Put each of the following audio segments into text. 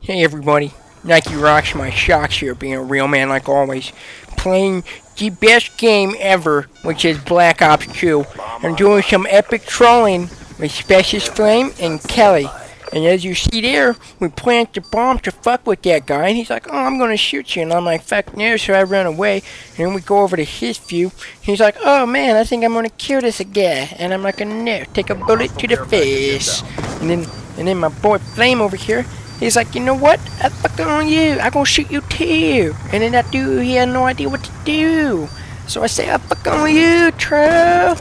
Hey everybody, Nike rocks my shocks here, being a real man like always. Playing the best game ever, which is Black Ops 2. I'm doing some epic trolling with Specious Flame and Kelly. And as you see there, we plant the bomb to fuck with that guy, and he's like, oh, I'm gonna shoot you. And I'm like, fuck no, so I run away. And then we go over to his view. He's like, oh man, I think I'm gonna kill this guy. And I'm like, no, take a bullet to the face. And then, and then my boy Flame over here, He's like, you know what? I fucking on you. I gonna shoot you too. And then that dude, he had no idea what to do. So I say, I fuck on you, Troll.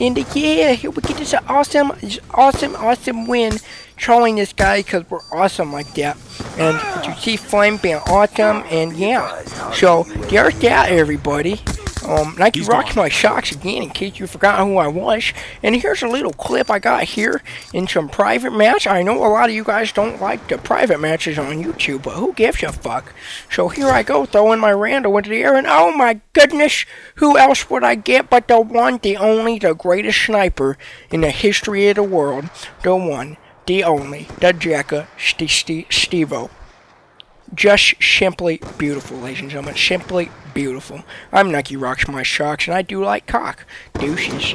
And uh, yeah, here we get this awesome, awesome, awesome win trolling this guy because we're awesome like that. And you see Flame being awesome, and yeah. So there's that, everybody. Um, Nike He's rocks my shocks again in case you forgot who I was. And here's a little clip I got here in some private match. I know a lot of you guys don't like the private matches on YouTube, but who gives a fuck? So here I go throwing my rando into the air, and oh my goodness, who else would I get but the one, the only, the greatest sniper in the history of the world? The one, the only, the Jacka Stevo. Just simply beautiful, ladies and gentlemen. Simply beautiful. I'm Nike Rocks My Shocks, and I do like cock. Douches.